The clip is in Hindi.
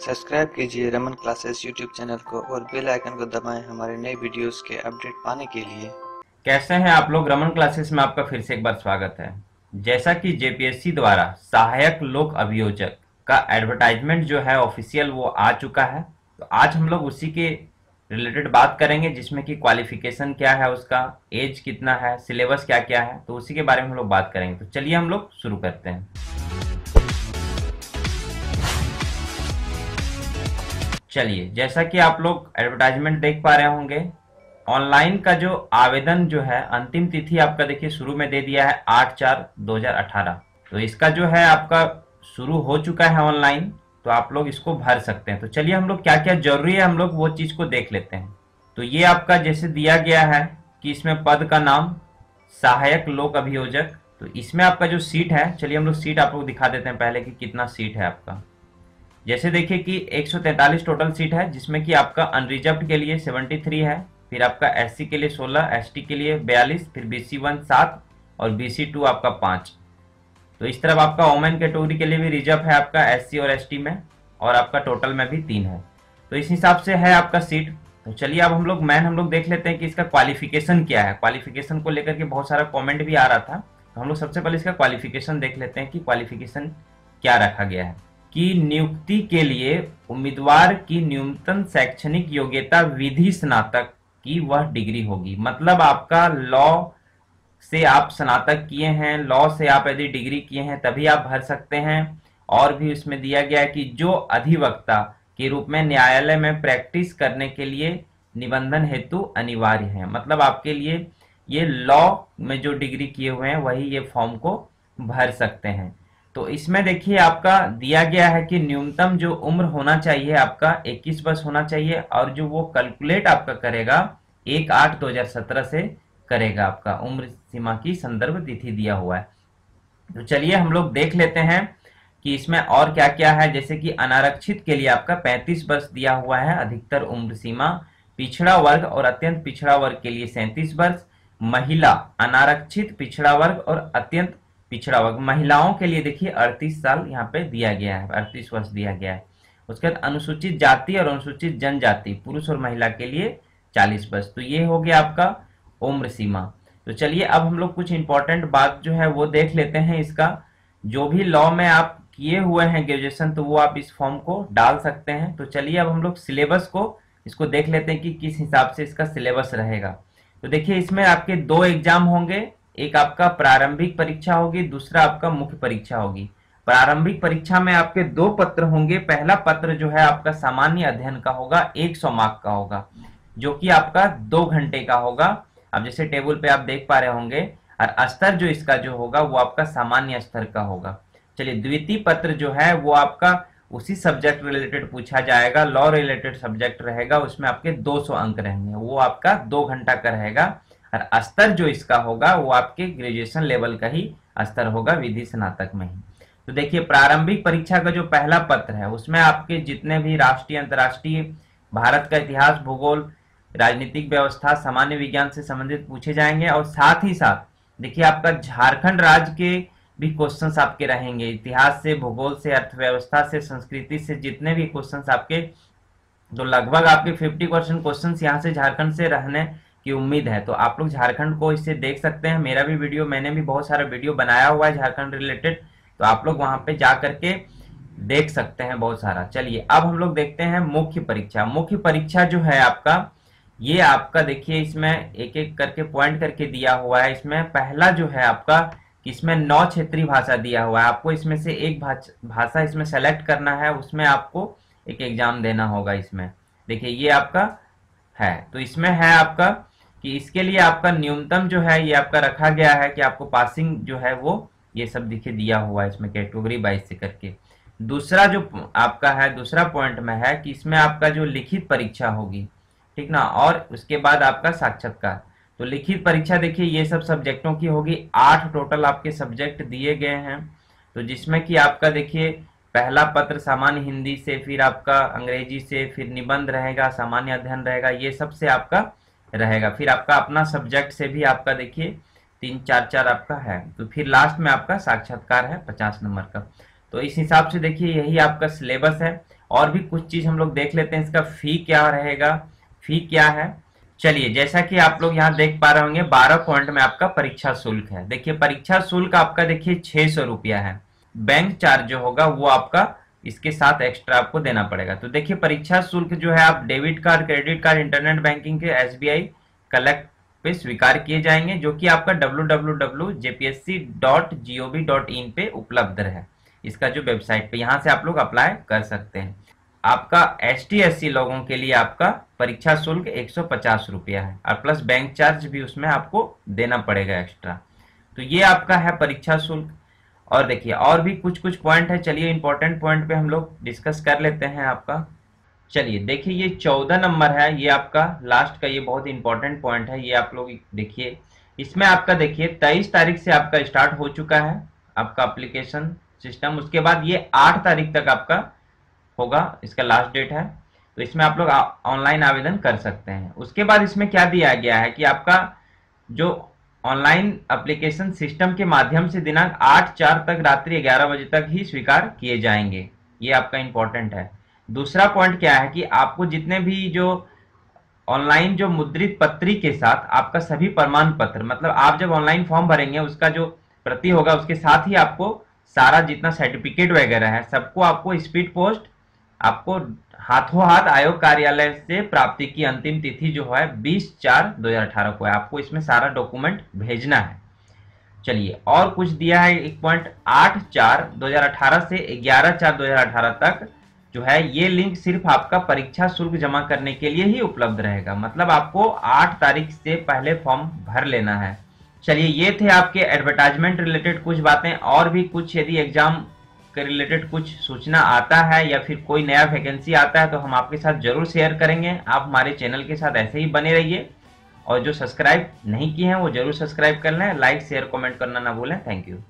सब्सक्राइब कीजिए रमन क्लासेस यूट्यूब चैनल को और बेल आइकन को दबाएँ हमारे नए वीडियोस के अपडेट पाने के लिए। कैसे हैं आप लोग? रमन क्लासेस में आपका फिर से एक बार स्वागत है। जैसा कि जेपीएससी द्वारा सहायक लोक अभियोजक का एडवर्टाइजमेंट जो है ऑफिशियल वो आ चुका है। तो आज हम लोग उसी के रिलेटेड बात करेंगे, जिसमें कि क्वालिफिकेशन क्या है उसका एज कितना है सिलेबस क्या क्या है तो उसी के बारे में हम लोग बात करेंगे। तो चलिए हम लोग शुरू करते हैं। चलिए, जैसा कि आप लोग एडवर्टाइजमेंट देख पा रहे होंगे ऑनलाइन का जो आवेदन जो है, अंतिम तिथि आपका देखिए, शुरू में दे दिया है आठ चार दो हज़ार अठारह। तो इसका जो है, आपका शुरू हो चुका है ऑनलाइन तो आप लोग इसको भर सकते हैं। तो चलिए, हम लोग क्या क्या ज़रूरी है, हम लोग वो चीज़ को देख लेते हैं। तो ये आपका जैसे दिया गया है कि इसमें पद का नाम, सहायक लोक अभियोजक तो इसमें आपका जो सीट है, चलिए हम लोग सीट आप लोग दिखा देते हैं पहले कि कितना सीट है आपका। जैसे देखिए कि 143 टोटल सीट है, जिसमें कि आपका अनरिजर्व के लिए 73 है, फिर आपका एससी के लिए 16 एसटी के लिए 42 फिर बीसी वन सात और बीसी टू आपका पाँच। तो इस तरफ़ आपका ओमेन कैटेगरी के लिए भी रिज़र्व है आपका एससी और एसटी में, और आपका टोटल में भी तीन है। तो इस हिसाब से है आपका सीट तो चलिए अब हम लोग मैन हम लोग देख लेते हैं कि इसका क्वालिफिकेशन क्या है। क्वालिफिकेशन को लेकर के बहुत सारा कमेंट भी आ रहा था। तो हम लोग सबसे पहले इसका क्वालिफिकेशन देख लेते हैं कि क्वालिफिकेशन क्या रखा गया है। की नियुक्ति के लिए उम्मीदवार की न्यूनतम शैक्षणिक योग्यता विधि स्नातक की वह डिग्री होगी। मतलब आपका लॉ से आप स्नातक किए हैं, लॉ से आप यदि डिग्री किए हैं, तभी आप भर सकते हैं। और भी उसमें दिया गया है कि जो अधिवक्ता के रूप में न्यायालय में प्रैक्टिस करने के लिए निबंधन हेतु अनिवार्य है। मतलब आपके लिए ये लॉ में जो डिग्री किए हुए हैं, वही ये फॉर्म को भर सकते हैं। तो इसमें देखिए आपका दिया गया है कि न्यूनतम जो उम्र होना चाहिए आपका 21 वर्ष होना चाहिए और जो वो कैलकुलेट आपका करेगा, एक आठ दो हज़ार सत्रह से करेगा आपका। उम्र सीमा की संदर्भ तिथि दिया हुआ है। तो चलिए हम लोग देख लेते हैं कि इसमें और क्या क्या है। जैसे कि अनारक्षित के लिए आपका 35 वर्ष दिया हुआ है, अधिकतर उम्र सीमा, पिछड़ा वर्ग और अत्यंत पिछड़ा वर्ग के लिए सैंतीस वर्ष, महिला अनारक्षित, पिछड़ा वर्ग और अत्यंत पिछड़ा वर्ग। महिलाओं के लिए देखिए, अड़तीस साल यहाँ पे दिया गया है, अड़तीस वर्ष दिया गया है। उसके बाद अनुसूचित जाति और अनुसूचित जनजाति, पुरुष और महिला के लिए चालीस वर्ष। तो ये हो गया आपका उम्र सीमा। तो चलिए, अब हम लोग कुछ इंपॉर्टेंट बात जो है वो देख लेते हैं इसका। जो भी लॉ में आप किए हुए हैं ग्रेजुएशन तो वो आप इस फॉर्म को डाल सकते हैं। तो चलिए, अब हम लोग सिलेबस को, इसको देख लेते हैं कि किस हिसाब से इसका सिलेबस रहेगा। तो देखिए, इसमें आपके दो एग्ज़ाम होंगे। एक आपका प्रारंभिक परीक्षा होगी, दूसरा आपका मुख्य परीक्षा होगी। प्रारंभिक परीक्षा में आपके दो पत्र होंगे। पहला पत्र जो है आपका सामान्य अध्ययन का होगा 100 मार्क का होगा, जो कि आपका दो घंटे का होगा। अब जैसे टेबल पे आप देख पा रहे होंगे, और स्तर जो इसका जो होगा, वो आपका सामान्य स्तर का होगा। चलिए, द्वितीय पत्र जो है, वो आपका उसी सब्जेक्ट रिलेटेड पूछा जाएगा लॉ रिलेटेड सब्जेक्ट रहेगा, उसमें आपके 200 अंक रहेंगे। वो आपका दो घंटा का रहेगा। और स्तर जो इसका होगा वो आपके ग्रेजुएशन लेवल का ही स्तर होगा विधि स्नातक में ही। तो देखिए, प्रारंभिक परीक्षा का जो पहला पत्र है, उसमें आपके जितने भी राष्ट्रीय, अंतर्राष्ट्रीय, भारत का इतिहास, भूगोल, राजनीतिक व्यवस्था, सामान्य विज्ञान से संबंधित पूछे जाएँगे और साथ ही साथ देखिए, आपका झारखंड राज्य के भी क्वेश्चंस आपके रहेंगे। इतिहास से, भूगोल से, अर्थव्यवस्था से, संस्कृति से जितने भी क्वेश्चंस आपके तो लगभग आपके 50 परसेंट क्वेश्चन यहाँ से झारखंड से रहने की उम्मीद है। तो आप लोग झारखंड को इससे देख सकते हैं। मेरा भी वीडियो, मैंने भी बहुत सारा वीडियो बनाया हुआ है झारखंड रिलेटेड तो आप लोग वहाँ पे जा करके देख सकते हैं बहुत सारा। चलिए, अब हम लोग देखते हैं मुख्य परीक्षा। मुख्य परीक्षा जो है आपका, ये आपका देखिए, इसमें एक एक करके पॉइंट करके दिया हुआ है। इसमें पहला जो है आपका, इसमें नौ क्षेत्रीय भाषा दिया हुआ है। आपको इसमें से एक भाषा इसमें सेलेक्ट करना है। उसमें आपको एक एग्ज़ाम देना होगा इसमें। देखिए, ये आपका है। तो इसमें है आपका कि इसके लिए आपका न्यूनतम जो है, ये आपका रखा गया है कि आपको पासिंग जो है वो ये सब दिखे दिया हुआ है इसमें कैटेगरी बाइज से करके। दूसरा जो आपका है, दूसरा पॉइंट में है कि इसमें आपका जो लिखित परीक्षा होगी, ठीक ना? और उसके बाद आपका साक्षात्कार। तो लिखित परीक्षा देखिए, ये सब सब्जेक्टों की होगी। आठ टोटल आपके सब्जेक्ट दिए गए हैं। तो जिसमें कि आपका देखिए, पहला पत्र सामान्य हिंदी से, फिर आपका अंग्रेज़ी से, फिर निबंध रहेगा, सामान्य अध्ययन रहेगा, ये सबसे आपका रहेगा। फिर आपका अपना सब्जेक्ट से भी आपका देखिए, तीन, चार चार आपका है। तो फिर लास्ट में आपका साक्षात्कार है पचास नंबर का। तो इस हिसाब से देखिए, यही आपका सिलेबस है। और भी कुछ चीज़ हम लोग देख लेते हैं, इसका फ़ी क्या रहेगा? फ़ी क्या है? चलिए, जैसा कि आप लोग यहाँ देख पा रहे होंगे, बारह पॉइंट में आपका परीक्षा शुल्क है। देखिए, परीक्षा शुल्क आपका देखिए, छह सौ रुपया है। बैंक चार्ज जो होगा, वो आपका इसके साथ एक्स्ट्रा आपको देना पड़ेगा। तो देखिए, परीक्षा शुल्क जो है, आप debit card, credit card, internet banking के एसबीआई कलेक्ट पे स्वीकार किए जाएँगे, जो कि आपका www.jpsc.gov.in पे उपलब्ध है इसका जो वेबसाइट पे, यहाँ से आप लोग अप्लाई कर सकते हैं। आपका एस टी लोगों के लिए आपका परीक्षा शुल्क एक सौ रुपया है, और प्लस बैंक चार्ज भी उसमें आपको देना पड़ेगा एक्स्ट्रा तो ये आपका है परीक्षा शुल्क। और देखिए, और भी कुछ कुछ पॉइंट है। चलिए इंपॉर्टेंट पॉइंट पे हम लोग डिस्कस कर लेते हैं आपका। चलिए, देखिए, ये चौदह नंबर है। ये आपका लास्ट का ये बहुत इंपॉर्टेंट पॉइंट है। ये आप लोग देखिए, इसमें आपका देखिए, तेईस तारीख से आपका स्टार्ट हो चुका है आपका अप्लीकेशन सिस्टम उसके बाद ये आठ तारीख तक आपका होगा, इसका लास्ट डेट है। तो इसमें आप लोग ऑनलाइन आवेदन कर सकते हैं। उसके बाद इसमें क्या दिया गया है कि आपका जो ऑनलाइन एप्लीकेशन सिस्टम के माध्यम से दिनांक आठ चार तक रात्रि ग्यारह बजे तक ही स्वीकार किए जाएँगे। ये आपका इंपॉर्टेंट है। दूसरा पॉइंट क्या है कि आपको जितने भी जो ऑनलाइन जो मुद्रित पत्री के साथ आपका सभी प्रमाण पत्र मतलब आप जब ऑनलाइन फॉर्म भरेंगे, उसका जो प्रति होगा, उसके साथ ही आपको सारा जितना सर्टिफिकेट वगैरह है, सबको आपको स्पीड पोस्ट आपको हाथों हाथ आयोग कार्यालय से प्राप्ति की अंतिम तिथि जो है 20 चार 2018 को है। आपको इसमें सारा डॉक्यूमेंट भेजना है। चलिए, और कुछ दिया है एक पॉइंट आठ चार 2018 से 11 चार 2018 तक जो है, ये लिंक सिर्फ़ आपका परीक्षा शुल्क जमा करने के लिए ही उपलब्ध रहेगा। मतलब आपको 8 तारीख से पहले फॉर्म भर लेना है। चलिए, ये थे आपके एडवर्टाइजमेंट रिलेटेड कुछ बातें। और भी कुछ यदि एग्ज़ाम के रिलेटेड कुछ सूचना आता है या फिर कोई नया वैकेंसी आता है तो हम आपके साथ ज़रूर शेयर करेंगे। आप हमारे चैनल के साथ ऐसे ही बने रहिए। और जो सब्सक्राइब नहीं किए हैं, वो ज़रूर सब्सक्राइब कर लें। लाइक शेयर कमेंट करना ना भूलें। Thank you